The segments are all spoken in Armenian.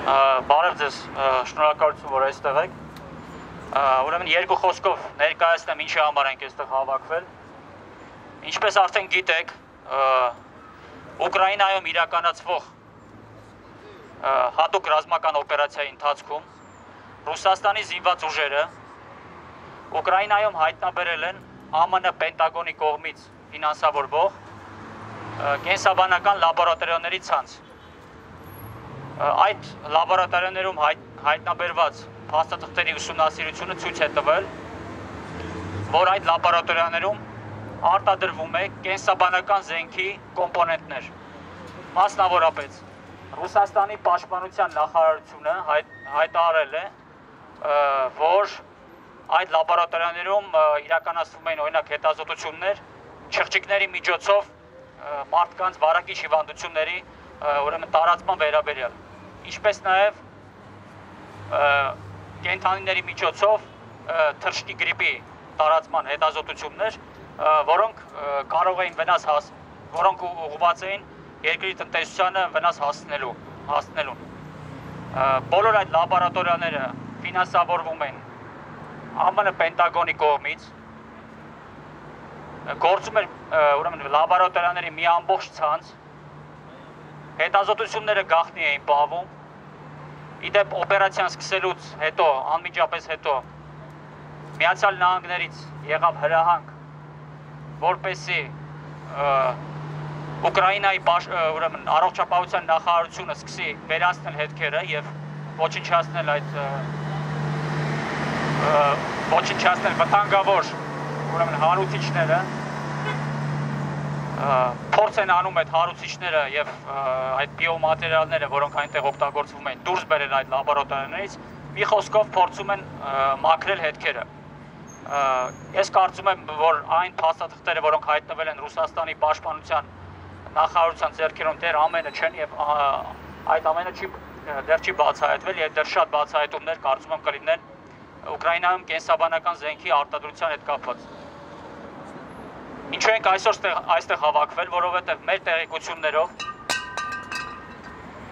Բարև ձեզ, շնորհակալություն, որ այստեղ եք։ Ուրեմն երկու խոսքով ներկայացնեմ ինչի համար ենք այստեղ հավաքվել։ Ինչպես արդեն գիտեք, Ուկրաինայում իրականացվող հատուկ ռազմական օպերացիայի ընթացքում Ռուսաստանի զինված ուժերը Ուկրաինայում հայտնաբերել են ԱՄՆ Պենտագոնի կողմից ֆինանսավորվող կենսաբանական լաբորատորիաների ցանց այդ լաբորատորիաներում հայտ, հայտնաբերված փաստաթղթերի ուսումնասիրությունը ցույց է տվել, որ այդ լաբորատորիաներում արտադրվում է կենսաբանական զենքի կոմպոնենտներ։ Մասնավորապես Ռուսաստանի պաշտպանության նախարարությունը հայտ, հայտարարել է, որ այդ լաբորատորիաներում իրականացվում են օրինակ հետազոտություններ չղջիկների միջոցով մարդկանց վարակիչ հիվանդությունների ուրեմն տարածման վերաբերյալ ինչպես նաև կենթանիների միջոցով թռչնի գրիպի տարածման հետազոտություններ, որոնք կարող էին վնաս հաս, որոնք ուղղված էին երկրի տնտեսությանը վնաս հասցնելու, հասցնելուն։ Բոլոր այդ լաբորատորիաները ֆինանսավորվում են ԱՄՆ Պենտագոնի կողմից գործում էր ուրեմն լաբորատորիաների մի ամբողջ ցանց հետազոտությունները գախնի էին պահվում։ Իդեպ օպերացիան սկսելուց հետո, անմիջապես հետո Միացյալ Նահանգներից եղավ հրահանգ, որպեսի Ուկրաինայի ուրեմն առողջապահության նախարարությունը սկսի վերացնել հետքերը եւ ոչնչացնել այդ ոչնչացնել վտանգավոր ուրեմն հարուցիչները փորձ են անում այդ հարուցիչները եւ այդ բիոմատերիալները, որոնք այնտեղ օգտագործվում են, դուրս բերել այդ լաբորատորիաներից, մի խոսքով փորձում են մաքրել հետքերը։ Ես կարծում եմ, որ այն փաստաթղթերը, որոնք հայտնվել են Ռուսաստանի պաշտպանության նախարարության ձեռքերում, դեռ ամենը չեն եւ այդ ամենը չի դեռ չի բացահայտվել եւ դեռ շատ բացահայտումներ կարծում եմ կլինեն Ուկրաինայում կենսաբանական զենքի արտադրության հետ կապված։ Ինչու ենք այսօր այստեղ հավաքվել, որովհետև մեր տեղեկություններով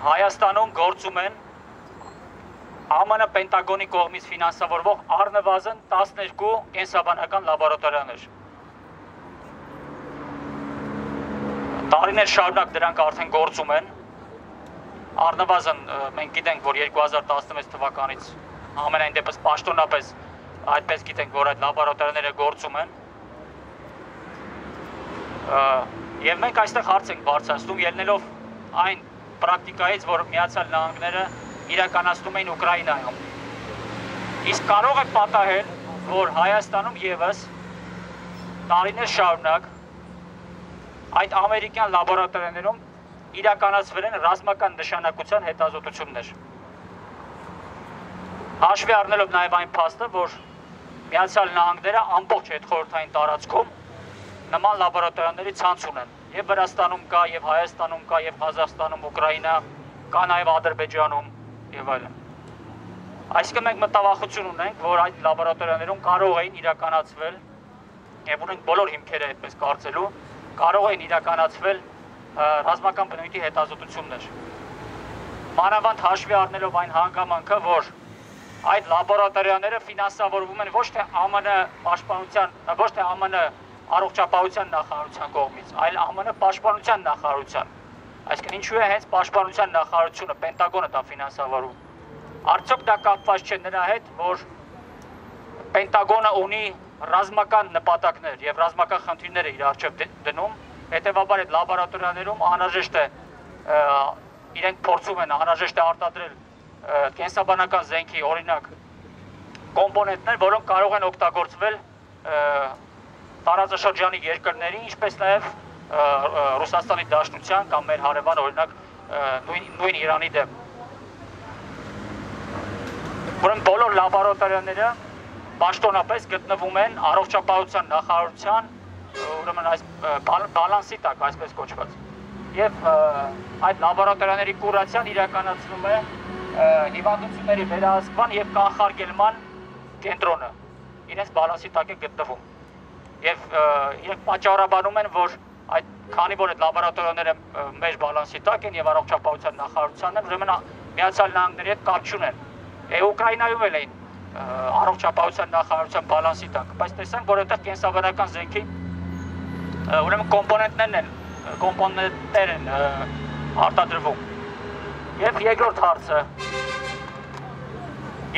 Հայաստանում գործում են ԱՄՆ Պենտագոնի կողմից ֆինանսավորվող առնվազն 12 կենսաբանական լաբորատորիաներ։ Տարիներ շարունակ դրանք արդեն գործում են։ Առնվազն մենք գիտենք, որ 2016 թվականից ամենայն դեպս պաշտոնապես այդպես գիտենք, որ այդ լաբորատորիաները գործում են Եվ մենք այստեղ հարց ենք բարձրացնում ելնելով այն պրակտիկայից, որ Միացյալ Նահանգները իրականացնում էին Ուկրաինայում։ Իսկ կարող է պատահել, որ Հայաստանում եւս տարիներ շարունակ այդ ամերիկյան լաբորատորիաներում իրականացվել են ռազմական նշանակության հետազոտություններ։ Հաշվի առնելով նաև այն փաստը, որ Միացյալ Նահանգները ամբողջ հետխորհրդային տարածքում նման լաբորատորիաների ցանց ունեն։ Եվ Վրաստանում կա, եւ Հայաստանում կա, եւ Ղազախստանում, Ուկրաինա, կա նաեւ Ադրբեջանում եւ այլն։ Այսինքն մենք մտավախություն ունենք, որ այդ լաբորատորիաներում կարող էին իրականացվել եւ ունենք բոլոր հիմքերը այդպես կարծելու, կարող էին իրականացվել ռազմական բնույթի հետազոտություններ։ Մանավանդ հաշվի առնելով այն հանգամանքը, որ այդ լաբորատորիաները ֆինանսավորվում են ոչ թե ԱՄՆ պաշտպանության, ոչ թե ԱՄՆ առողջապահության նախարարության կողմից, այլ ԱՄՆ պաշտպանության նախարարության։ Այսինքն ինչու է հենց պաշտպանության նախարարությունը, Պենտագոնը դա ֆինանսավորում։ Արդյոք դա կապված չէ նրա հետ, որ Պենտագոնը ունի ռազմական նպատակներ եւ ռազմական խնդիրներ է իր արժեվ դնում, հետեւաբար այդ լաբորատորիաներում անհրաժեշտ է իրենք փորձում են անհրաժեշտ է արտադրել կենսաբանական զենքի օրինակ կոմպոնենտներ, որոնք կարող են օգտագործվել տարածաշրջանի երկրների, ինչպես նաև Ռուսաստանի Դաշնության կամ մեր հարևան օրինակ նույն նույն Իրանի դեմ։ Ուրեմն բոլոր լաբորատորիաները պաշտոնապես գտնվում են առողջապահության նախարարության ուրեմն այս բալանսի տակ, այսպես կոչված։ Եվ այդ լաբորատորիաների կուրացիան իրականացնում է հիվանդությունների վերահսկման եւ կանխարգելման կենտրոնը։ Իրենց բալանսի տակ է գտնվում եւ իրենք պատճառաբանում են, որ այդ քանի որ այդ լաբորատորիաները մեր բալանսի տակ են եւ առողջապահության նախարարությանն են, ուրեմն Միացյալ Նահանգների հետ կապ չունեն։ Է Ուկրաինայում էլ էին առողջապահության նախարարության բալանսի տակ, բայց տեսանք, որ այդտեղ կենսաբանական զենքի ուրեմն կոմպոնենտներն են, կոմպոնենտներ են արտադրվում։ Եվ երկրորդ հարցը.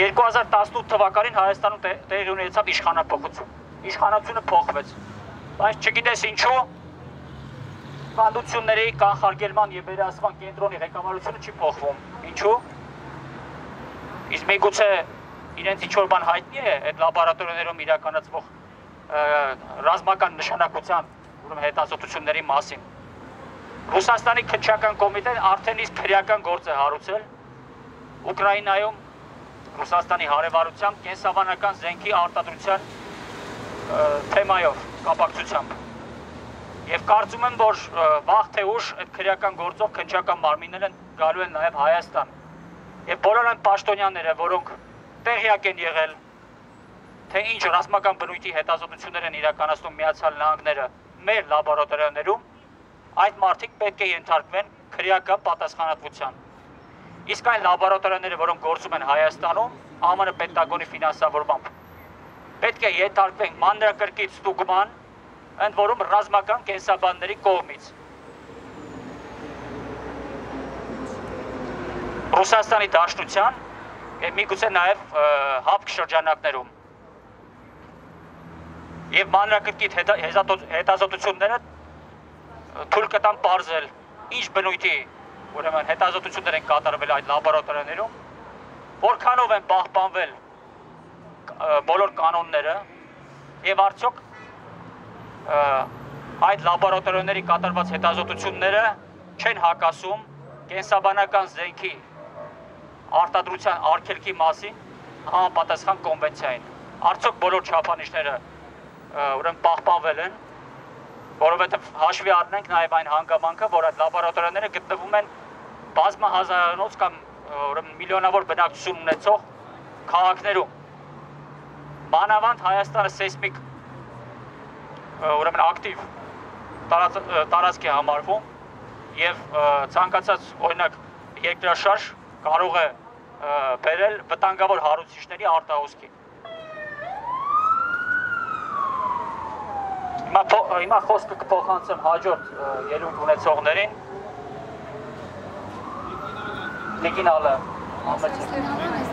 2018 թվականին Հայաստանում տեղի ունեցավ իշխանապողություն։ Իշխանությունը փոխվեց։ Բայց չգիտես ինչու Հանդությունների կանխարգելման եւ վերահսկման կենտրոնի ղեկավարությունը չի փոխվում։ Ինչու՞։ Իսկ միգուցե իրենց ինչ որ բան հայտնի է այդ լաբորատորիաներում իրականացվող ռազմական նշանակության ուրեմն հետազոտությունների մասին։ Ռուսաստանի քնչական կոմիտեն արդեն իսկ քրեական գործ է հարուցել Ուկրաինայում Ռուսաստանի հարևանությամբ կենսաբանական զենքի արտադրության թեմայով կապակցությամբ։ Եվ կարծում եմ, որ վաղ թե ուշ այդ քրեական գործով քնչական մարմինները գալու են նաև Հայաստան։ Եվ բոլոր այն պաշտոնյաները, որոնք տեղյակ են եղել, թե ինչ ռազմական բնույթի հետազոտություններ են իրականացնում Միացյալ Նահանգները մեր լաբորատորիաներում, այդ մարդիկ պետք է ենթարկվեն քրեական պատասխանատվության։ Իսկ այն լաբորատորիաները, որոնք գործում են Հայաստանում, ԱՄՆ Պենտագոնի ֆինանսավորմամբ, պետք է ենթարկվեն մանրակրկիտ ստուգման, ընդ որում ռազմական կենսաբանների կողմից։ Ռուսաստանի Դաշնության եւ միգուցե նաեւ հապկ շրջանակներում։ Եվ մանրակրկիտ հետազոտությունները թույլ կտան բարձել ինչ բնույթի ուրեմն հետազոտություններ են կատարվել այդ լաբորատորիաներում, որքանով են պահպանվել բոլոր կանոնները եւ արդյոք այդ լաբորատորիաների կատարված հետազոտությունները չեն հակասում կենսաբանական զենքի արտադրության արգելքի մասին համապատասխան կոնվենցիային։ Արդյոք բոլոր չափանիշները ուրեմն պահպանվել են, որովհետև հաշվի առնենք նաև այն հանգամանքը, որ այդ լաբորատորիաները գտնվում են բազմահազարանոց կամ ուրեմն միլիոնավոր բնակչություն ունեցող քաղաքներում։ Մանավանդ Հայաստանը սեյսմիկ ուրեմն ակտիվ տարածք է համարվում եւ ցանկացած օրինակ երկրաշարժ կարող է բերել վտանգավոր հարուցիչների արտահոսքի։ Հիմա հիմա խոսքը կփոխանցեմ հաջորդ ելույթ ունեցողներին։ Նիկինալը ամեցի։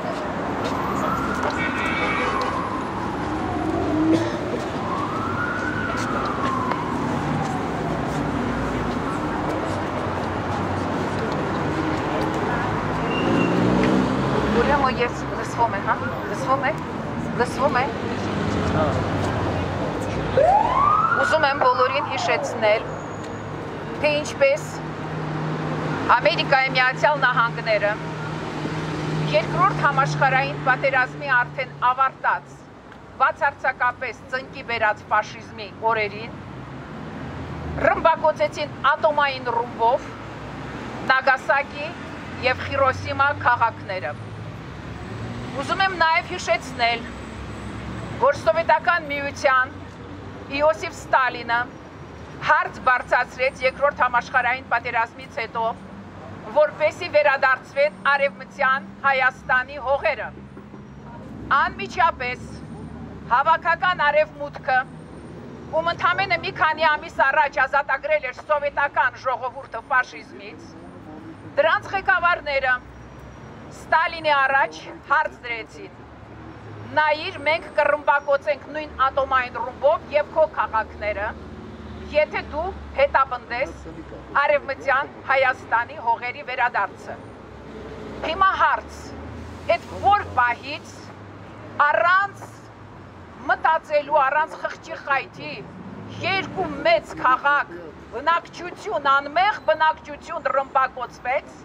ես լսվում է, հա? Լսվում է։ Լսվում է։ Ուզում եմ բոլորին հիշեցնել, թե ինչպես Ամերիկայի Միացյալ Նահանգները երկրորդ համաշխարհային պատերազմի արդեն ավարտած բացարձակապես ծնկի բերած ֆաշիզմի օրերին ռմբակոծեցին ատոմային ռումբով Նագասակի եւ Խիրոսիմա քաղաքները։ Ուզում եմ նաև հիշեցնել, որ սովետական միության Իոսիֆ Ստալինը հարց բարձացրեց երկրորդ համաշխարհային պատերազմից հետո, որպեսի վերադարձվեն արևմտյան Հայաստանի հողերը։ Անմիջապես հավաքական արևմուտքը, ում ընդամենը մի քանի ամիս առաջ ազատագրել էր սովետական ժողովուրդը ֆաշիզմից, դրանց ղեկավարները Ստալինի առաջ հարց դրեցին։ Նայիր, մենք կռմբակոծենք նույն ատոմային ռումբով եւ քո քաղաքները, եթե դու հետապնդես Արևմտյան Հայաստանի հողերի վերադարձը։ Հիմա հարց. այդ որ պահից առանց մտածելու, առանց խղճի խայթի երկու մեծ քաղաք բնակչություն, անմեղ բնակչություն ռմբակոծվեց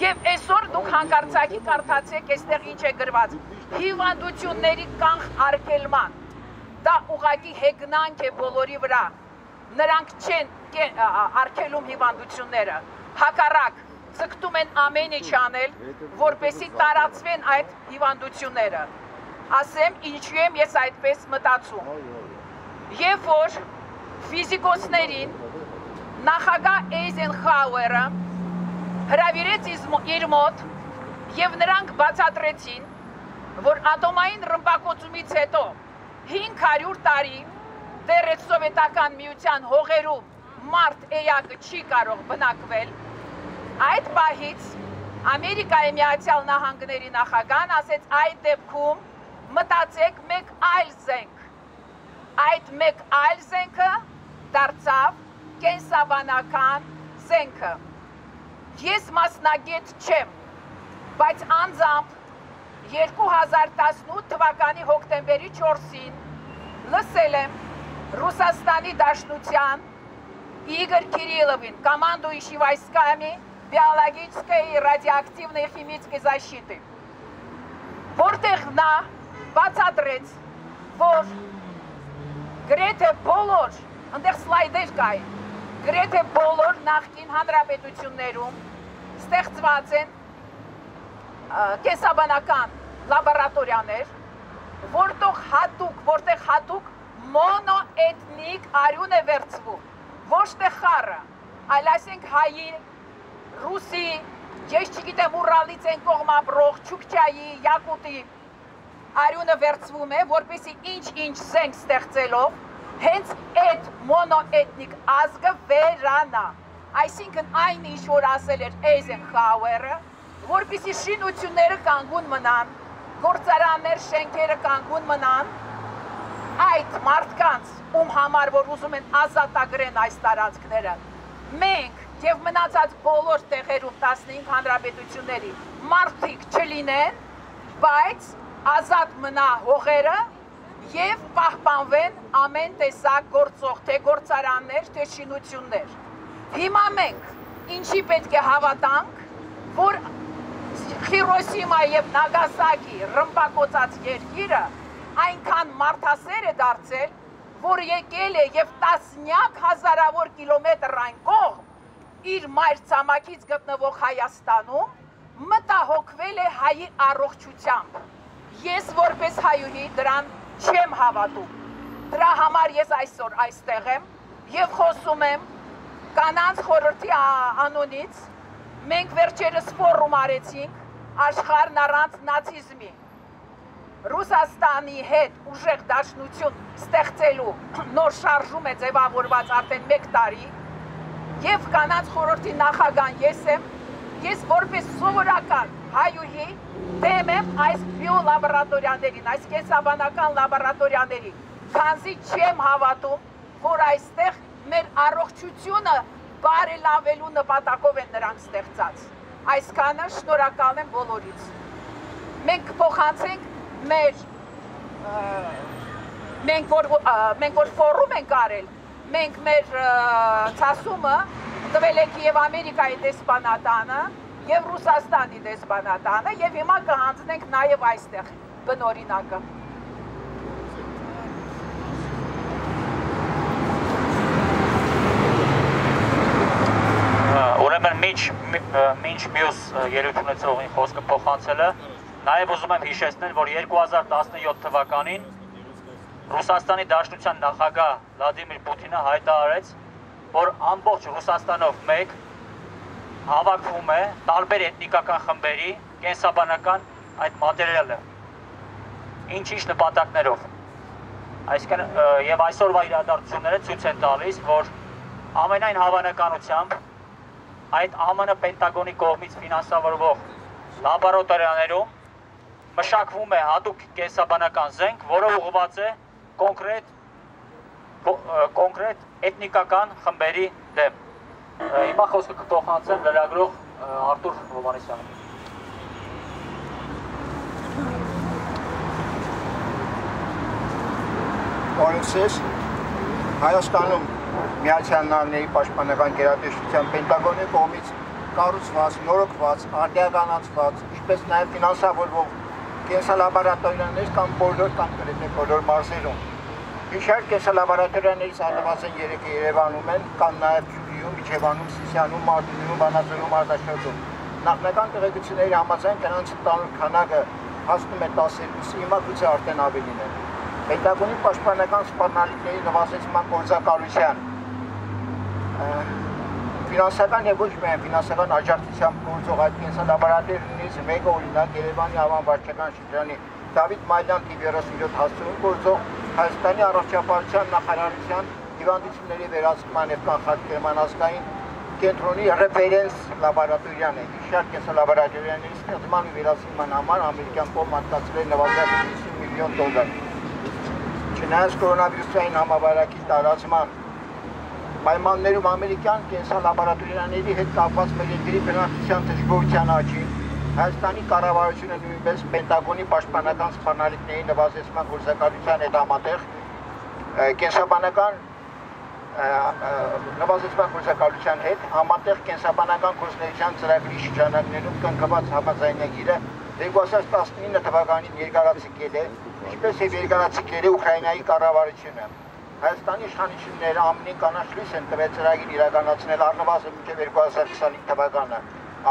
Եվ այսօր դուք հանկարծակի կարդացեք այստեղ ինչ է գրված։ Հիվանդությունների կանխ արգելման։ Դա ուղակի հեգնանք է բոլորի վրա։ Նրանք չեն արգելում հիվանդությունները։ Հակառակ ցկտում են ամեն ինչ անել, որպեսի տարածվեն այդ հիվանդությունները։ Ասեմ, ինչու եմ ես այդպես մտածում։ Եվ որ ֆիզիկոսներին նախագահ Էյզենխաուերը հրավիրեց իր մոտ եւ նրանք բացատրեցին, որ ատոմային ռմբակոծումից հետո 500 տարի դեռ սովետական միության հողերում մարդ էակը չի կարող բնակվել, այդ պահից Ամերիկայի Միացյալ Նահանգների նախագահան ասեց այդ դեպքում մտածեք մեկ այլ զենք։ Այդ մեկ այլ զենքը դարձավ կենսաբանական զենքը։ Ես մասնագետ չեմ, բայց անձամբ 2018 թվականի հոկտեմբերի 4-ին լսել եմ Ռուսաստանի Դաշնության Игорь Кирилловин, командующий войсками биологической и радиоактивной химической защиты. Որտեղ նա բացատրեց, որ գրեթե բոլոր, այնտեղ սլայդեր կային, գրեթե բոլոր նախկին հանրապետություններում ստեղծված են կենսաբանական լաբորատորիաներ, որտեղ հատուկ, որտեղ հատուկ մոնոէթնիկ արյուն է վերծվում, ոչ թե խառը, այլ այսինք հայի, ռուսի, ես չգիտեմ ուրալից են կողմ ապրող, չուկչայի, յակուտի արյունը վերծվում է, որպեսի ինչ-ինչ զենք ստեղծելով, հենց այդ մոնոէթնիկ ազգը վերանա։ Այսինքն այն ինչ որ ասել էր Eisenhower-ը, որպեսի շինությունները կանգուն մնան, գործարաններ, շենքերը կանգուն մնան, այդ մարդկանց, ում համար որ ուզում են ազատագրեն այս տարածքները, մենք եւ մնացած բոլոր տեղերում 15 հանրապետությունների մարդիկ չլինեն, բայց ազատ մնա հողերը եւ պահպանվեն ամեն տեսակ գործող թե գործարաններ, թե շինություններ։ Հիմա մենք ինչի պետք է հավատանք, որ Հիրոսիմա եւ Նագասակի ռմբակոծած երկիրը այնքան մարդասեր է դարձել, որ եկել է եւ տասնյակ հազարավոր կիլոմետր այն կողմ իր մայր ցամաքից գտնվող Հայաստանում մտահոգվել է հայի առողջությամբ։ Ես որպես հայուհի դրան չեմ հավատում։ Դրա համար ես այսօր այստեղ եմ եւ խոսում եմ կանանց խորհրդի անունից։ Մենք վերջերս ֆորում արեցինք աշխարհն առանց նացիզմի։ Ռուսաստանի հետ ուժեղ դաշնություն ստեղծելու նոր շարժում է ձևավորված արդեն 1 տարի եւ կանանց խորհրդի նախագահան ես եմ, ես որպես սովորական հայուհի դեմ եմ այս բիոլաբորատորիաներին, այս կենսաբանական լաբորատորիաներին, քանզի չեմ հավատում, որ այստեղ մեր առողջությունը բարելավելու նպատակով են նրանք ստեղծած։ Այսքանը շնորհակալ եմ բոլորից։ Մենք փոխանցենք մեր մենք որ մենք որ ֆորում ենք արել, մենք մեր ցասումը տվել ենք եւ Ամերիկայի դեսպանատանը եւ Ռուսաստանի դեսպանատանը եւ հիմա կհանձնենք նաեւ այստեղ բնորինակը ուրեմն միջ միջ մյուս երեք ունեցողին խոսքը փոխանցելը նաև ուզում եմ հիշեցնել, որ 2017 թվականին Ռուսաստանի Դաշնության նախագահ Վլադիմիր Պուտինը հայտարարեց, որ ամբողջ Ռուսաստանով մեկ հավաքվում է տարբեր էթնիկական խմբերի կենսաբանական այդ մատերիալը։ Ինչ-ինչ նպատակներով։ Այսինքն եւ այսօրվա իրադարձությունները ցույց են տալիս, որ ամենայն հավանականությամբ այդ ԱՄՆ Պենտագոնի կողմից ֆինանսավորվող լաբորատորիաներում մշակվում է հատուկ կենսաբանական զենք, որը ուղղված է կոնկրետ կոնկրետ էթնիկական խմբերի դեմ։ Հիմա խոսքը կփոխանցեմ լրագրող Արտուր Հովանեսյանին։ Օրենսես Հայաստանում Միացյալ Նահանգների Պաշտպանական գերատեսչության Պենտագոնի կողմից կառուցված, նորոգված, արդիականացված, ինչպես նաև ֆինանսավորվող կենսալաբորատորիաներ կամ բոլոր կամ գրեթե բոլոր մարզերում Իհարկե կեսալաբորատորիաներից առնվազն 3-ը Երևանում են, կան նաև Գյումրիում, Իջևանում, Սիսիանում, Մարտունիում, Վանաձորում, Արտաշրջում։ Նախնական տեղեկությունների համաձայն դրանց տանուր քանակը հասնում է 12-ի, հիմա գուցե արդեն ավելին է։ Պենտագոնի պաշտպանական սպառնալիքների նվազեցման գործակալության ֆինանսական եւ ոչ միայն ֆինանսական աջակցությամբ գործող այդ կենսալաբորատորներից մեկը օրինակ Երևանի Ավան վարչական շրջանի Դավիթ Մայլյան TV37 հասցեում գործող Հայաստանի առողջապահության նախարարության հիվանդությունների վերահսկման եւ կանխարգելման ազգային կենտրոնի ռեֆերենս լաբորատորիան է։ Իշար կենսալաբորատորիաների ստեղծման ու վերահսկման համար ամերիկյան կողմը հատկացրել նվազած 50 միլիոն դոլար։ Չնայած կորոնավիրուսային համավարակի տարածման պայմաններում ամերիկյան կենսալաբորատորիաների հետ կապված մեր երկրի բնակչության դժգոհության աճին Հայաստանի կառավարությունը նույնպես Պենտագոնի պաշտպանական սպառնալիքների նվազեցման գործակալության հետ համատեղ կենսաբանական նվազեցման գործակալության հետ համատեղ կենսաբանական գործնեության ծրագրի շրջանակներում կնքված համաձայնագիրը 2019 թվականին երկարացիկել է, ինչպես եւ երկարացիկել է Ուկրաինայի կառավարությունը։ Հայաստանի իշխանությունները ամենին կանաչ լույս են տվել ծրագիր իրականացնել առնվազն մինչև 2025 թվականը։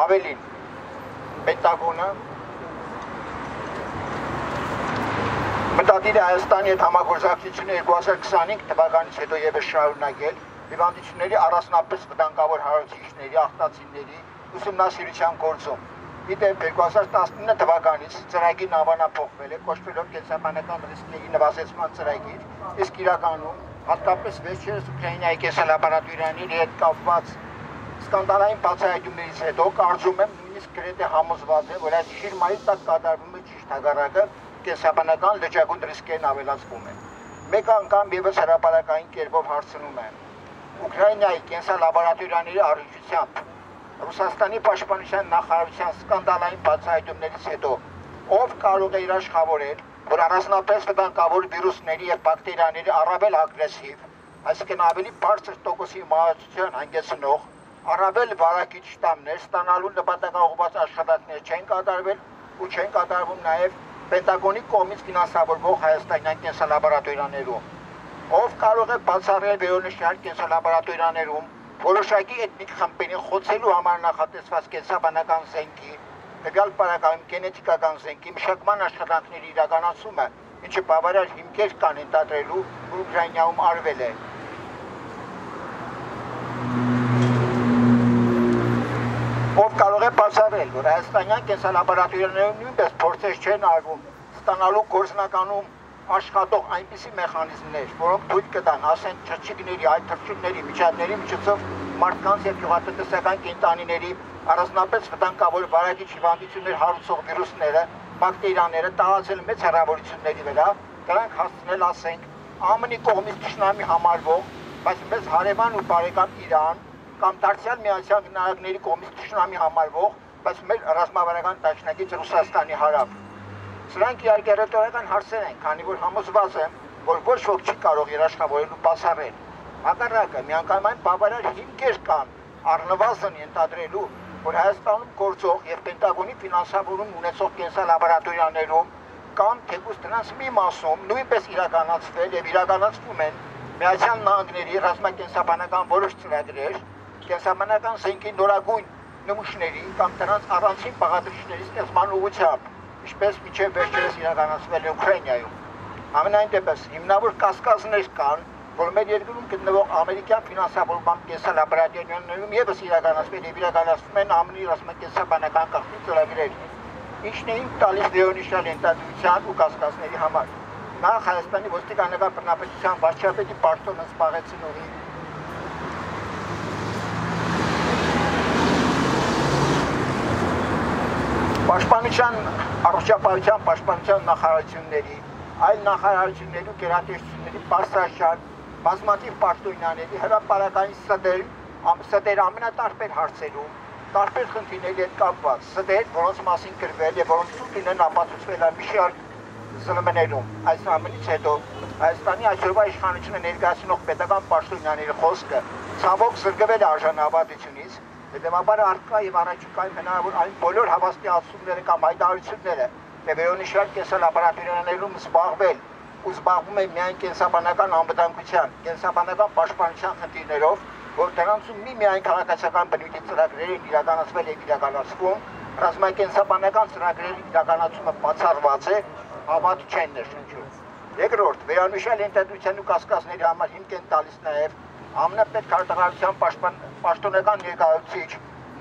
Ավելին, Պենտագոնը մտադիր է Հայաստանի հետ համագործակցությունը 2025 թվականից հետո եւս շարունակել հիվանդությունների առանձնապես վտանգավոր հարուցիչների, ախտացիների ուսումնասիրության գործում։ Գիտեմ 2019 թվականից ծրագիրն ավանափոխվել է, կոչվելով կենսաբանական ռիսկների նվազեցման ծրագիր, իսկ իրականում հատկապես վերջերս Ուկրաինայի կենսալաբորատորիաների հետ կապված սկանդալային բացահայտումներից հետո կարծում եմ նույնիսկ գրեթե համոզված է, որ այդ շիրմայի տակ կատարվում է ճիշտ հագարակը կենսաբանական լճակուն ռիսկերն ավելացվում են։ Մեկ անգամ եւս հրապարակային կերպով հարցնում եմ. Ուկրաինայի կենսալաբորատորիաների առողջությամբ Ռուսաստանի պաշտպանության նախարարության սկանդալային բացահայտումներից հետո ով կարող է իր աշխատավորել, որ առանձնապես վտանգավոր վիրուսների եւ բակտերիաների առավել ագրեսիվ, այսինքն ավելի բարձր տոկոսի մահացության հանգեցնող առավել վարակիչ շտամներ ստանալու նպատակաուղղված աշխատանքներ չեն կատարվել ու չեն կատարվում նաև Պենտագոնի կողմից ֆինանսավորվող հայաստանյան կենսալաբորատորիաներում։ Ով կարող է բացառել վերոնշյալ կենսալաբորատորիաներում որոշակի էթնիկ խմբերին խոցելու համար նախատեսված կենսաբանական զենքի, տվյալ պարագայում գենետիկական զենքի մշակման աշխատանքների իրականացումը, ինչը բավարար հիմքեր կան ընդդադրելու Ուկրաինայում արվել է։ ով կարող է բացառել, որ հայաստանյան կենսալաբորատորիաներում նույնպես փորձեր չեն արվում ստանալու գործնականում աշխատող այնպիսի մեխանիզմներ, որոնք թույլ կտան ասեն չճիգների, այդ թռչունների, միջատների միջոցով մարդկանց եւ գյուղատնտեսական կենտանիների առանձնապես վտանգավոր վարակիչ հիվանդություններ հարուցող վիրուսները, բակտերիաները տարածել մեծ հեռավորությունների վրա, դրանք հասցնել, ասենք, ԱՄՆ-ի կողմից ճշնամի համարվող, բայց մեծ հարևան ու բարեկամ Իրան կամ դարձյալ միացյալ նահանգների կողմից ճշնամի համարվող, բայց մեր ռազմավարական դաշնակից Ռուսաստանի հարավ։ Սրանք իհարկե ռետորիկան հարցեր են, քանի որ համոզված եմ, որ ոչ ոք չի կարող երաշխավորել ու բացառել։ Հակառակը միանգամայն բավարար հիմքեր կան առնվազն ենթադրելու, որ Հայաստանում գործող եւ Պենտագոնի ֆինանսավորում ունեցող կենսալաբորատորիաներում կամ թեկուզ դրանց մի մասում նույնպես իրականացվել եւ իրականացվում են Միացյալ Նահանգների ռազմակենսաբանական որոշ ծրագրեր, կենսաբանական զենքի նորագույն նմուշների կամ դրանց առանցին բաղադրիչների ստեղծման ուղղությամբ, ինչպես միջև վերջերս իրականացվել է Ուկրաինայում։ Ամենայն դեպս հիմնավոր կասկածներ կան, որ մեր երկրում գտնվող ամերիկյան ֆինանսավորման կենսալաբորատորիաներում եւս իրականացվել եւ իրականացվում են ԱՄՆ-ի ռազմակենսաբանական կողմի ծրագրեր, ինչն էին տալիս դեոնիշալ ենթադրության ու կասկածների համար։ Նախ Հայաստանի ոստիկանական բռնապետության վարչապետի պարտոնը զբաղեցնողի Պաշտպանության առողջապահության պաշտպանության նախարարությունների, այլ նախարարությունների ու գերատեսչությունների բարձրաշար բազմաթիվ պարտույնաների հրապարակային սդեր, սդեր ամենատարբեր հարցերում, տարբեր խնդիրների հետ կապված, սդեր, որոնց մասին գրվել եւ որոնց ցույց են ապացուցվել մի շարք զլմներում։ Այս ամենից հետո Հայաստանի այսօրվա իշխանությունը ներկայացնող պետական պաշտոնյաների խոսքը ցավոք զրկվել է արժանապատվությունից Հետևաբար արկա եւ առաջիկայում հնարավոր այն բոլոր հավաստիացումները կամ հայտարարությունները Տևերոնիշալ կենսալաբորատորիաներում զբաղվել ու զբաղվում է միայն կենսաբանական անվտանգության, կենսաբանական պաշտպանության խնդիրներով, որ դրանցում մի միայն քաղաքացիական բնույթի ծրագրեր են իրականացվել եւ իրականացվում, ռազմակենսաբանական ծրագրերի իրականացումը բացառված է, հավատ չեն ներշնչում։ Երկրորդ, վերանշյալ ենթադրության ու կասկածների համար հիմք են տալիս նաև ԱՄՆ պետքարտուղարության պաշտպան պաշտոնական ներկայացուցիչ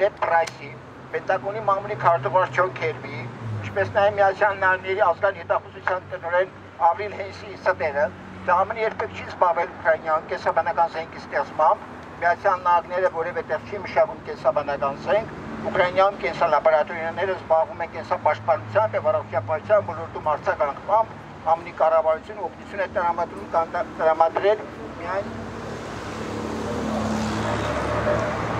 Նեդ Պրայսի, Պենտագոնի մամուլի քարտուղար Ջոն Քերբի, ինչպես նաև Միացյալ Նահանգների ազգային հետախուզության տնօրեն Ավրիլ Հենսի ստերը, ԱՄՆ երբեք չի զբաղվել Ուկրաինան կեսաբանական զենքի ստեղծմամբ, Միացյալ Նահանգները որևէ տեղ չի մշակում կեսաբանական զենք, Ուկրաինայում կենսալաբորատորիաները զբաղվում են կենսապաշտպանությամբ եւ առողջապահության ոլորտում արձագանքմամբ, ԱՄՆ կառավարությունը օգնություն է տրամադրում տրամադրել միայն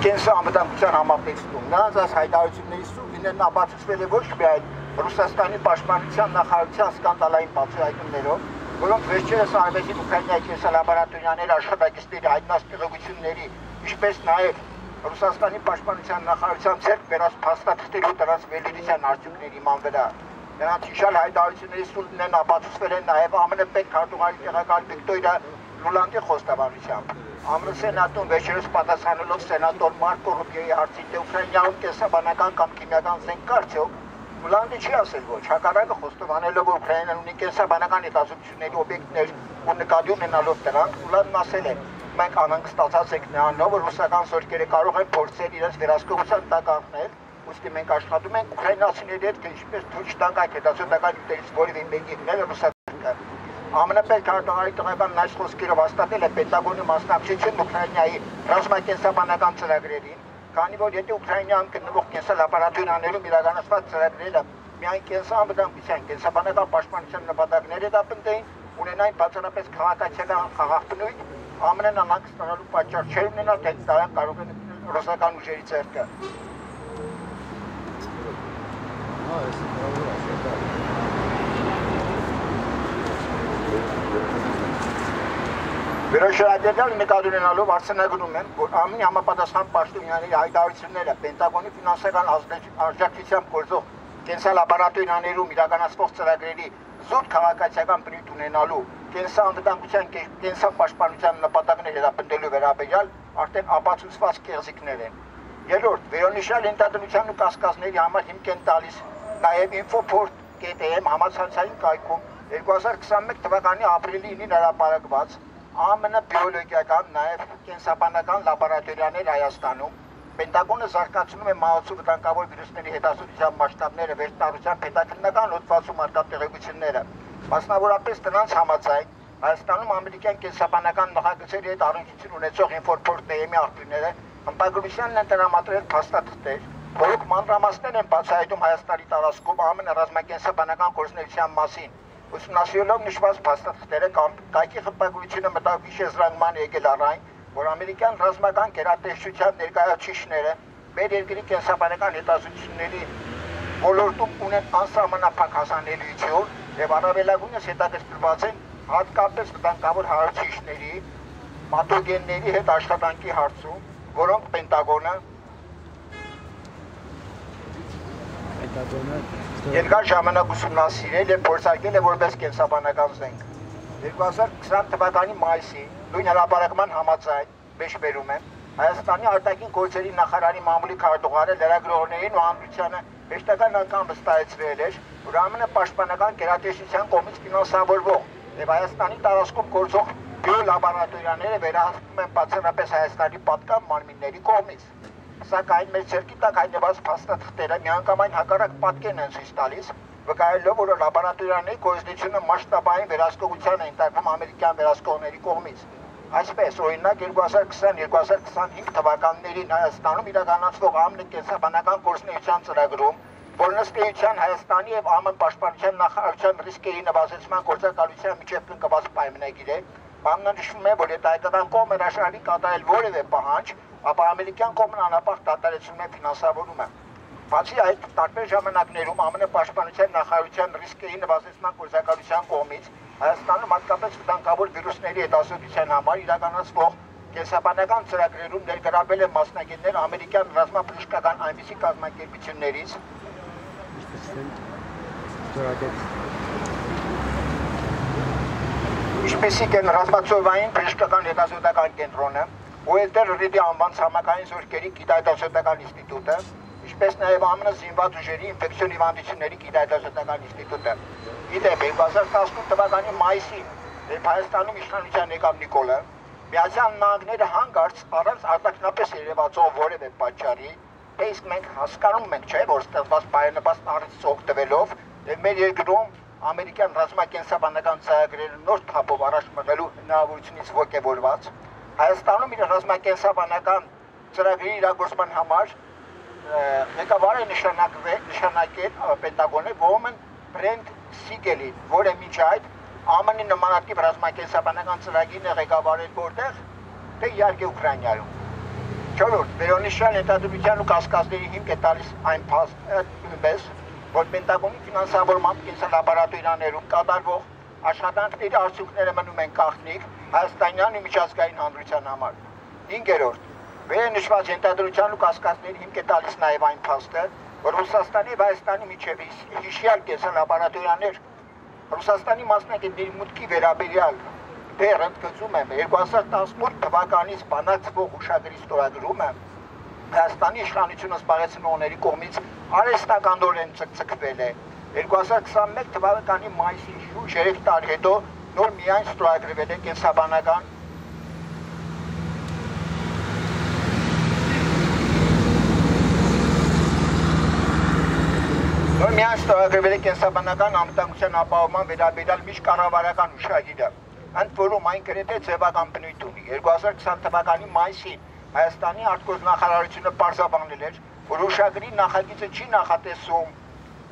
կենսա անվտանգության համապետքում։ Նրանց այս հայտարարություններից սուր լինեն ապացուցվել է ոչ միայն Ռուսաստանի պաշտպանության նախարարության սկանդալային բացահայտումներով, որոնք վերջերս արվեցին Ուկրաինայի կենսալաբորատորիաների աշխատակիցների հայտնած տեղեկությունների, ինչպես նաև Ռուսաստանի պաշտպանության նախարարության ցերկ վերած փաստաթղթերի ու դրանց վերլուծության արդյունքների ման վրա նրանց հիշալ հայտարարությունների սուր լինեն ապացուցվել են նաև ԱՄՆ պետ քարտուղարի տեղակալ Վիկտորիա Լուլանդի խոստովանությամբ։ ԱՄՆ սենատում վերջերս պատասխանելով սենատոր Մարկո Ռուբիոյի հարցին, թե Ուկրաինայում կենսաբանական կամ քիմիական զենք կա արդյոք, Մուլանդը չի ասել ոչ, հակառակը խոստովանելով Ուկրաինան ունի կենսաբանական հետազոտությունների օբյեկտներ ու նկատի ունենալով դրանք, Մուլանդն ասել է. մենք անհանգստացած ենք նրանով, որ ռուսական զորքերը կարող են փորձել իրենց վերահսկողության տակ առնել, ուստի մենք աշխատում ենք ուկրաինացիների հետ, թե ինչպես թույլ չտանք այդ հետազոտական դերից որևէ մեկի դնել ռուսական ԱՄՆ-ը քարտուղարի տղական այս խոսքերով հաստատել է Պենտագոնի մասնակցություն Ուկրաինայի ռազմակենսաբանական ծրագրերին, քանի որ եթե Ուկրաինայում գտնվող կենսալաբորատորիաներում իրականացված ծրագրերը միայն կենսաբանական կենսաբանական պաշտպանության նպատակներ հետապնդեին, ունենային բացառապես քաղաքացիական խաղաղբնույթ, ԱՄՆ-ն անհանգստանալու պատճառ չէր ունենալ, թե դրանք կարող են ռուսական ուժերի ցերկը։ Հա, ես կարող եմ Վերոշրադերյալ նկատի ունենալով արցանագրում եմ, որ ԱՄՆ համապատասխան պաշտոնյաների հայտարարությունները Պենտագոնի ֆինանսական աջակցությամբ գործող կենսալաբորատորիաներում իրականացվող ծրագրերի զուտ քաղաքացիական բնույթ ունենալու կենսանվտանգության կենսապաշտպանության նպատակներ հետապնդելու վերաբերյալ արդեն ապացուցված կեղծիքներ են։ Երրորդ, վերոնիշյալ ենթադրության ու կասկածների համար հիմք են տալիս նաև infoport.am համացանցային կայքում 2021 թվականի ապրիլի 9-ին հրապարակված ԱՄՆ բիոլոգիական, նաև կենսաբանական լաբորատորիաներ Հայաստանում, Պենտագոնը զարգացնում է մահացու վտանգավոր վիրուսների հետազոտության մասշտաբները վերտարության պետաքննական հոդվածում արկա տեղեկությունները։ Մասնավորապես տնանց համաձայն Հայաստանում ամերիկյան կենսաբանական նախագծերի հետ առնչություն ունեցող ինֆորպորտների աղբյուրները հմտագրությանն են տրամադրել փաստաթղթեր, որոնք մանրամասներ են բացահայտում Հայաստանի տարածքում ԱՄՆ ռազմակենսաբանական գործունեության մասին Ուսումնասիրելով նշված փաստաթղթերը կայքի խմբագրությունը մտավ վիշեզրանման եկել առայն, որ ամերիկյան ռազմական գերատեսչության ներկայացուցիչները մեր երկրի կենսաբանական հետազոտությունների ոլորտում ունեն անսահմանափակ հասանելիություն եւ առավելագույնս հետաքրքրված են հատկապես վտանգավոր հարցիչների, մատոգենների հետ աշխատանքի հարցում, որոնք Պենտագոնը Պենտագոնը երկար ժամանակ ուսումնասիրել եւ փորձարկել է որպես կենսաբանական զենք։ 2020 թվականի մայիսի նույն հրապարակման համաձայն մեջբերում եմ Հայաստանի արտաքին գործերի նախարարի մամուլի քարտուղարը լրագրողներին ու հանրությանը հեշտական անգամ վստահեցրել էր, որ ԱՄՆ պաշտպանական գերատեսչության կողմից ֆինանսավորվող եւ Հայաստանի տարածքում գործող բիոլաբորատորիաները վերահսկվում են բացառապես Հայաստանի պատկան մարմինների կողմից սակայն մեր ցերկի տակ հայտնված փաստաթղթերը միանգամայն հակառակ պատկերն են ցույց տալիս, վկայելով, որ լաբորատորիաների գոյությունը մասշտաբային վերահսկողության է ընտրվում ամերիկյան վերահսկողների կողմից։ Այսպես, օրինակ 2020-2025 թվականներին Հայաստանում իրականացվող ԱՄՆ կենսաբանական գործունեության ծրագրում, որն ըստ էության Հայաստանի եւ ԱՄՆ պաշտպանության նախարարության ռիսկերի նվազեցման գործակալության միջև կնքված պայմանագիր է, բաննանշվում է, որ եթե հայկական կողմը հրաշալի կատարել որևէ պահանջ, ապա ամերիկյան կողմն անապահ դատարեցնում է ֆինանսավորումը։ Բացի այդ, տարբեր ժամանակներում ԱՄՆ պաշտպանության նախարարության ռիսկերի նվազեցման գործակալության կողմից Հայաստանում հատկապես վտանգավոր վիրուսների հետազոտության համար իրականացվող կենսաբանական ծրագրերում ներգրավել են մասնագետներ ամերիկյան ռազմաբժշկական այնպիսի կազմակերպություններից, ինչպեսիք են ռազմածովային բժշկական հետազոտական կենտրոնը, Ուելտեր Ռիդի անվան ցամաքային զորքերի գիտահետազոտական ինստիտուտը, ինչպես նաև ԱՄՆ զինված ուժերի ինֆեկցիոն հիվանդությունների գիտահետազոտական ինստիտուտը։ Գիտեք, 2018 թվականի մայիսին, երբ Հայաստանում իշխանության եկավ Նիկոլը, Միացյալ Նահանգները հանգարց առանց արտաքնապես երևացող որևէ պատճառի, դե իսկ մենք հասկանում ենք, չէ, որ ստեղծված բարենպաստ առիթից օգտվելով մեր երկրում ամերիկյան ռազմակենսաբանական ծրագրերը նոր թափով առաջ մղելու հնարավորությունից ողջևորված Հայաստանում իր ռազմակենսաբանական ծրագրի իրագործման համար ղեկավարը նշանակել Պենտագոնը Women Brent Siegel-ին, որը մինչ այդ ԱՄՆ-ի նմանատիպ ռազմակենսաբանական ծրագիրն է ղեկավարել որտեղ դե իհարկե Ուկրաինայում։ Չորրորդ, վերոնիշյալ հետադրության ու կասկածների հիմք է տալիս այն փաստը, որ Պենտագոնի ֆինանսավորմամբ կենսալաբորատորիաներում կատարվող աշխատանքների արդյունքները մնում են կախնիկ հայաստանյան ու միջազգային հանրության համար։ 5-րդ Վերը նշված ենթադրության ու կասկածների հիմք է տալիս նաև այն փաստը, որ Ռուսաստանի եւ Հայաստանի միջև հիշյալ կեսան լաբորատորիաներ Ռուսաստանի մասնակիցների մուտքի վերաբերյալ դեռ ընդգծում եմ 2018 թվականից բանացվող ուշագրի ստորագրումը Հայաստանի իշխանությունը զբաղեցնողների կողմից արհեստականորեն ցկցկվել է 2021 թվականի մայիսի շուրջ 3 տարի հետո նոր միայն ստորագրվել է կենսաբանական Նոր միայն ստորագրվել է կենսաբանական անվտանգության ապահովման վերաբերյալ միջկառավարական ուշագիրը, ընդ որում այն գրեթե ձևական բնույթ ունի։ 2020 թվականի մայիսին Հայաստանի արտգործնախարարությունը պարզաբանել էր, որ ուշագրի նախագիծը չի նախատեսում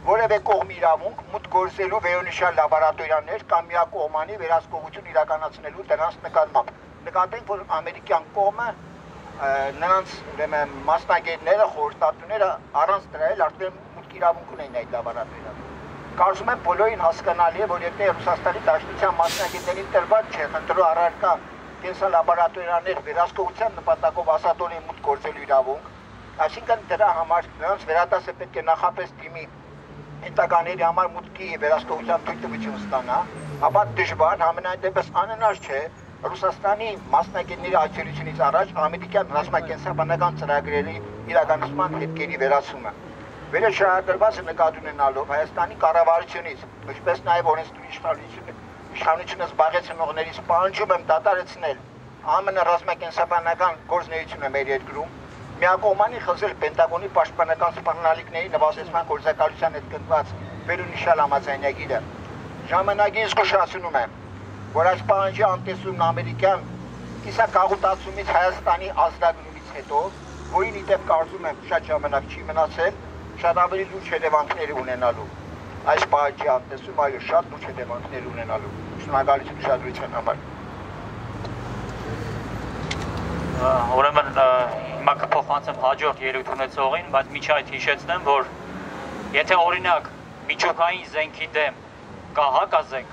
որևէ կողմի իրավունք մուտք գործելու վերոնշյալ լաբորատորիաներ կամ միակողմանի վերահսկողություն իրականացնելու դրանց նկատմամբ։ Նկատենք, որ ամերիկյան կողմը նրանց մասնագետները, խորհրդատուները առանց դրա էլ արդեն իրավունք ունեն այդ լաբորատորիան։ Կարծում եմ բոլորին հասկանալի է, որ եթե Ռուսաստանի Դաշնության մասնագետներին տրված չէ խնդրու առարկա կենսա լաբորատորիաներ վերահսկողության նպատակով ասատորի մուտք գործելու իրավունք, այսինքն դրա համար նրանց վերադասը պետք է նախապես դիմի ինտականների համար մուտքի վերահսկողության թույլտվություն ստանա, ապա դժվար համենայն դեպս անհնար չէ Ռուսաստանի մասնագետների աջակցությունից առաջ ամերիկյան ռազմակենսաբանական ծրագրերի իրականացման հետքերի վերացումը Վերը շահագրված նկատի ունենալով Հայաստանի կառավարությունից, ինչպես նաև օրենսդրի իշխանությունը, իշխանությունը զբաղեցնողներից պահանջում եմ դատարեցնել ԱՄՆ ռազմակենսաբանական գործնեությունը մեր երկրում, միակողմանի խզել Պենտագոնի պաշտպանական սպառնալիքների նվազեցման գործակալության հետ կնված վերունիշալ համաձայնագիրը։ Ժամանակին զգուշացնում եմ, որ այս պահանջի անտեսումն ամերիկյան կիսակաղուտացումից Հայաստանի ազդագրումից հետո, որին իդեպ կարծում եմ շատ ժամանակ չի մնացել, շատ ավելի լուրջ հետևանքներ ունենալու։ Այս պահանջի անտեսում այո շատ լուրջ հետևանքներ ունենալու։ Շնորհակալություն ուշադրության համար։ Ուրեմն հիմա կփոխանցեմ հաջորդ երույթ ունեցողին, բայց միջի այդ հիշեցնեմ, որ եթե օրինակ միջուկային զենքի դեմ կա հակազենք,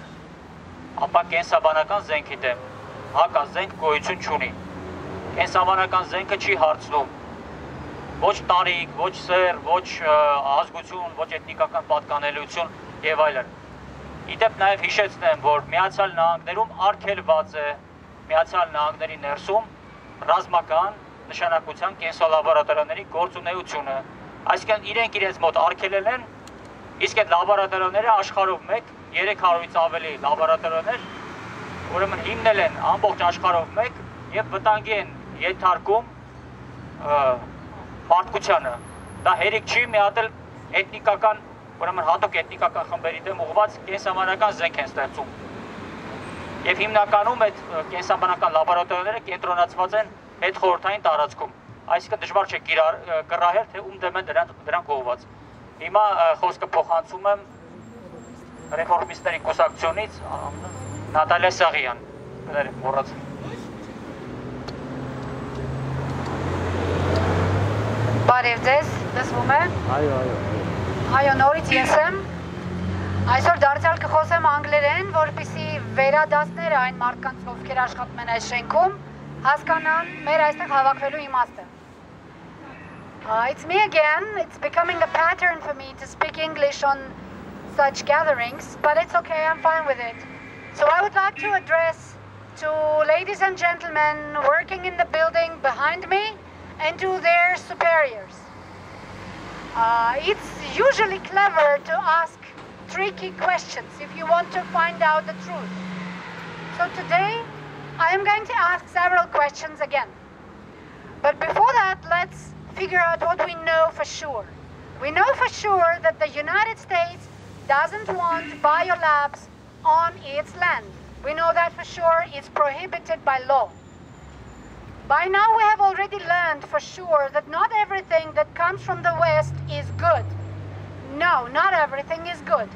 ապա կենսաբանական զենքի դեմ հակազենք գոյություն չունի։ Կենսաբանական զենքը չի հարցնում ոչ տարիք, ոչ սեր, ոչ ազգություն, ոչ էթնիկական պատկանելություն եւ այլն։ Իդեպ նաեւ հիշեցնեմ, որ Միացյալ Նահանգներում արգելված է Միացյալ Նահանգների ներսում ռազմական նշանակության կենսալաբորատորիաների գործունեությունը։ Այսինքն իրենք իրենց մոտ արգելել են, իսկ այդ լաբորատորիաները աշխարհով 1 300-ից ավելի լաբորատորիաներ ուրեմն հիմնել են ամբողջ աշխարհով 1 եւ վտանգի են ենթարկում մարդկությանը։ Դա հերիք չի մի հատ էլ էթնիկական, ուրեմն հատուկ էթնիկական խմբերի դեմ ուղված կենսաբանական զենք են ստեղծում։ Եվ հիմնականում այդ կենսաբանական լաբորատորիաները կենտրոնացված են հետ խորհրդային տարածքում։ Այսինքն դժվար չէ կռահել, թե ում դեմ են դրանք դրանք ուղված։ Հիմա խոսքը փոխանցում եմ ռեֆորմիստների կուսակցությունից Նատալիա Սաղյան։ Կներեք, մոռացա։ Բարև ձեզ, լսվում է։ Այո, այո։ Այո, նորից ես եմ։ Այսօր դարձյալ կխոսեմ անգլերեն, որպեսզի վերադասները այն մարդկանց, ովքեր աշխատում են այս շենքում, հասկանան մեր այստեղ հավաքվելու իմաստը։ Uh, it's me again. It's becoming a pattern for me to speak English on such gatherings, but it's okay, I'm fine with it. So I would like to address to ladies and gentlemen working in the building behind me and to their superiors. Uh, it's usually clever to ask tricky questions if you want to find out the truth. So today, I am going to ask several questions again. But before that, let's figure out what we know for sure. We know for sure that the United States doesn't want biolabs on its land. We know that for sure it's prohibited by law. By now, we have already learned for sure that not everything that comes from the West is good. No, not everything is good.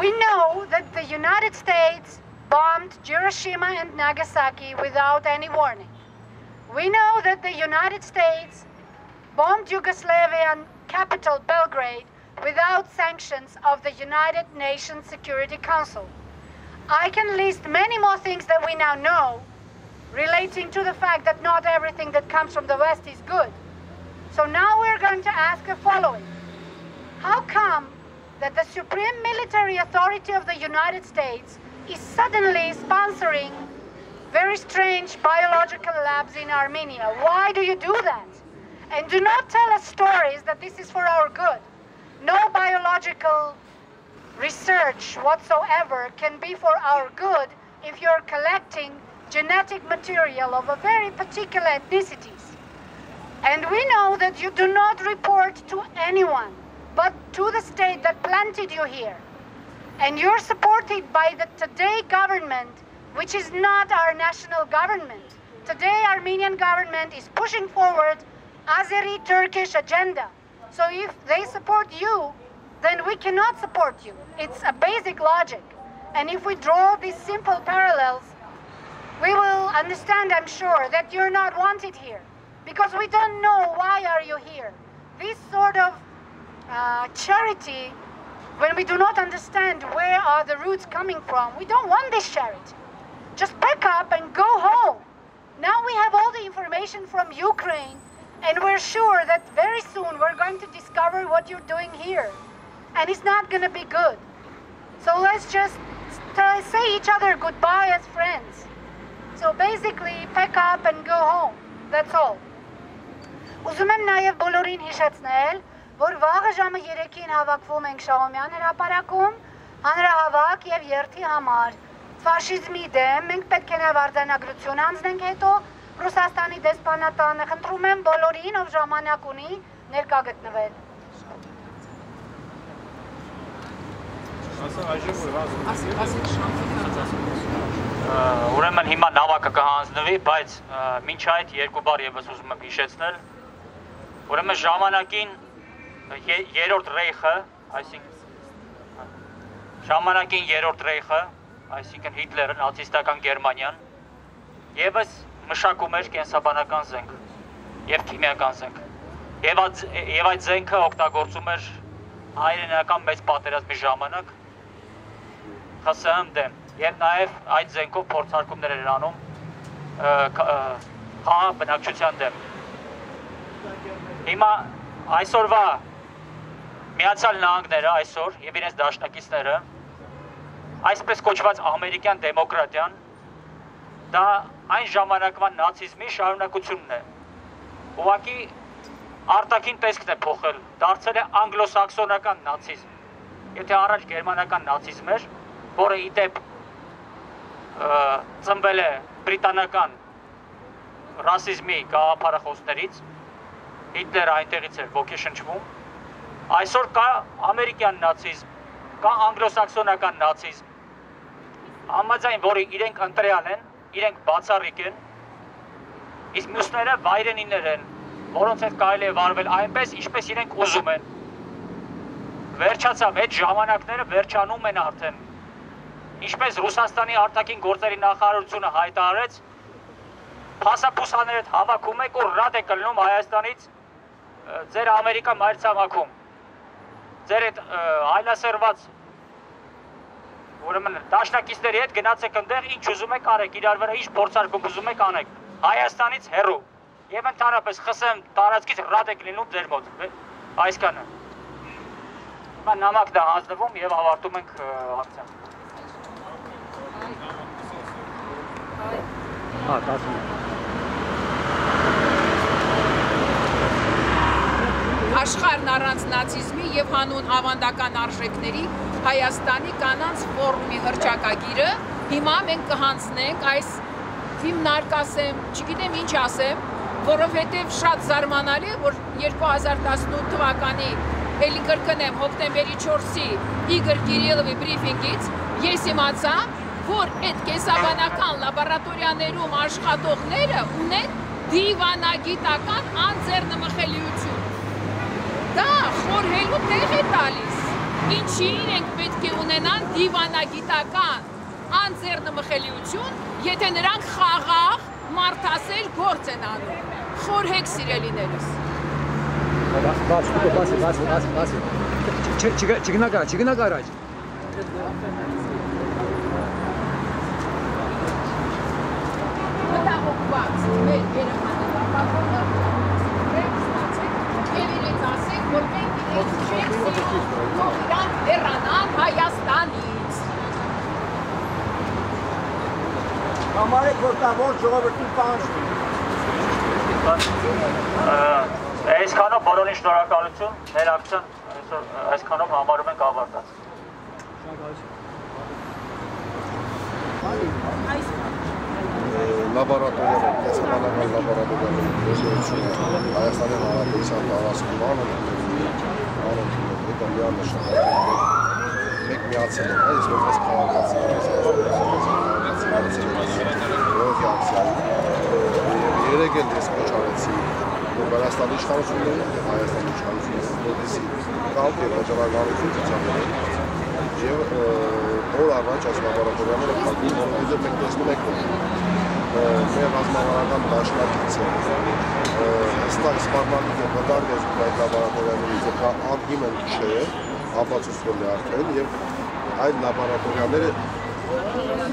We know that the United States bombed Hiroshima and Nagasaki without any warning. We know that the United States bombed Yugoslavian capital Belgrade without sanctions of the United Nations Security Council. I can list many more things that we now know relating to the fact that not everything that comes from the West is good. So now we're going to ask the following. How come that the supreme military authority of the United States is suddenly sponsoring very strange biological labs in Armenia? Why do you do that? And do not tell us stories that this is for our good. No biological research whatsoever can be for our good if you're collecting genetic material of a very particular ethnicities. And we know that you do not report to anyone but to the state that planted you here. And you're supported by the today government, which is not our national government. Today, Armenian government is pushing forward Azeri Turkish agenda. So if they support you, then we cannot support you. It's a basic logic. And if we draw these simple parallels, we will understand, I'm sure, that you're not wanted here. Because we don't know why are you here. This sort of uh, charity, when we do not understand where are the roots coming from, we don't want this charity. Just pack up and go home. Now we have all the information from Ukraine, and we're sure that very soon we're going to discover what you're doing here. And it's not going to be good. So let's just say each other goodbye as friends. So basically, pack up and go home. That's all. وزمامنا يا بولورين هشات որ վաղը ժամը 3-ին հավաքվում ենք Շահումյան հրապարակում հանրահավաք եւ երթի համար։ Ֆաշիզմի դեմ մենք պետք է նաև արձանագրություն անցնենք հետո Ռուսաստանի դեսպանատանը խնդրում եմ բոլորին, ով ժամանակ ունի, ներկա գտնվել։ Ուրեմն հիմա նավակը կհանձնվի, բայց մինչ այդ երկու բառ եւս ուզում եմ հիշեցնել։ Ուրեմն ժամանակին երրորդ ռեյխը, այսինքն ժամանակին երրորդ ռեյխը, այսինքն Հիտլերը, նացիստական Գերմանիան, եւս մշակում էր կենսաբանական զենք եւ քիմիական զենք։ Եվ այդ եւ այդ զենքը օգտագործում էր հայրենական մեծ պատերազմի ժամանակ ԽՍՀՄ դեմ եւ նաեւ այդ զենքով փորձարկումներ էր անում խաղաղ բնակչության դեմ։ Հիմա այսօրվա Միացյալ Նահանգները այսօր եւ իրենց դաշնակիցները այսպես կոչված ամերիկյան դեմոկրատիան դա այն ժամանակվա նացիզմի շարունակությունն է։ Ուղղակի արտաքին տեսքն է փոխել, դարձել է անգլոսաքսոնական նացիզմ։ Եթե առաջ գերմանական նացիզմ էր, որը իդեպ ծնվել է բրիտանական ռասիզմի գաղափարախոսներից, Հիտլերը այնտեղից էր ոգեշնչվում, այսօր կա ամերիկյան նացիզմ, կա անգլոսաքսոնական նացիզմ, համաձայն որի իրենք ընտրյալ են, իրենք բացառիկ են, իսկ մյուսները վայրենիներ են, որոնց հետ կարելի է վարվել այնպես, ինչպես իրենք ուզում են։ Վերջացավ, այդ ժամանակները վերջանում են արդեն։ Ինչպես Ռուսաստանի արտաքին գործերի նախարարությունը հայտարարեց, փասապուսաներ հետ հավաքում եք ու ռադ է կլնում Հայաստանից ձեր Ամերիկա մայրցամաքում։ Ձեր այդ այլասերված ուրեմն դաշնակիցների հետ գնացեք այնտեղ ինչ ուզում եք արեք, իրար վրա ինչ փորձարկում ուզում եք անեք։ Հայաստանից հեռու։ Եվ ընդհանրապես խսեմ տարածքից ռադ եք լինում ձեր մոտ։ Այսքանը։ Հիմա նամակն է հանձնվում եւ ավարտում ենք ակցիան։ Հա, 10 միլիոն։ աշխարհն առանց նացիզմի եւ հանուն ավանդական արժեքների Հայաստանի կանանց ֆորումի հրճակագիրը Հիմա մենք կհանցնենք այս հիմնարկասեմ, չգիտեմ ինչ ասեմ, որովհետև շատ զարմանալի է, որ 2018 թվականի ելի կրկնեմ հոկտեմբերի 4-ի Իգոր Կիրիլովի բրիֆինգից ես իմացա, որ այդ կեսաբանական լաբորատորիաներում աշխատողները ունեն դիվանագիտական անձեռնմխելիություն։ Դա խորհելու տեղ է տալիս։ Ինչի իրենք պետք է ունենան դիվանագիտական անձեռնմխելիություն, եթե նրանք խաղաղ մարդասեր գործ են անում։ Խորհեք սիրելիներս։ բաս, բաս, բաս, բաս, բաս։ Չգնա կարա, չգնա կարա։ մտահոգված մեր երեխաները ապակոնը մենք ստացենք եւ իրենց ասենք որ մենք չենք սիրում թող իրանք հեռանան Հայաստանից Համարեք որ կա որ ժողովրդի պանջի։ Այսքանով բոլորին շնորհակալություն, մեր ակցիան այսօր այսքանով համարում ենք ավարտած։ լաբորատորիաներ, տեսականական լաբորատորիաների գործունեությունը Հայաստանի Հանրապետության տարածքում անում անում հետո նշանակում մեկ միացել են, այս որպես քաղաքացի, որի ակցիայի երեք էլ ես կոչ արեցի Հայաստանի իշխանություններին եւ Հայաստանի իշխանություններին որպեսզի կապ եւ հաջողականություն ցուցաբերեն եւ օր առաջ այս լաբորատորիաները փակում են, այդտեղ մենք տեսնում ենք մեր ռազմավարական դաշնակիցը հստակ սպառնալիք է վտանգել այդ լաբորատորիաներից եւ դա արգիմենտ չէ ապացուցվել է արդեն եւ այդ լաբորատորիաները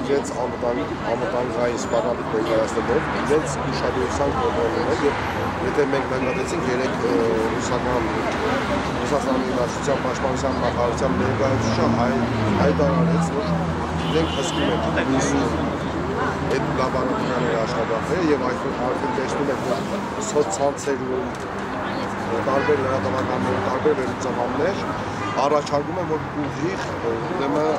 իրենց ամտանգային սպառնալիք ներկայացնելով իրենց ուշադրության կողմերում է եւ եթե մենք նկատեցինք երեք ռուսական Ռուսաստանի Դաշնության Պաշտպանության նախարարության ներկայացուցիչը հայտարարեց որ իրենք հսկում են այդ լաբորատորիաների աշխատանքները եւ այսօր արդեն տեսնում եք որ սոցցանցերում տարբեր լրատվականներում տարբեր վերլուծաբաններ առաջարկում են որ ուղիղ ուրեմն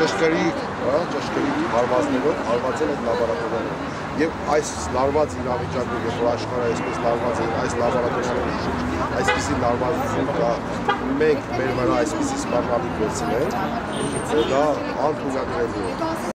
ճշգրիտ, հա, ճշգրիտ հարվածներով հարվածել այդ լաբորատորիաները եւ այս լարված իրավիճակը որ աշխարհը այսպես լարված է այս լաբորատորիաների շուրջ այսպիսի լարվածություն կա մենք մեր վրա այսպիսի սպառնալիք վերցնենք դա անթույլատրելի է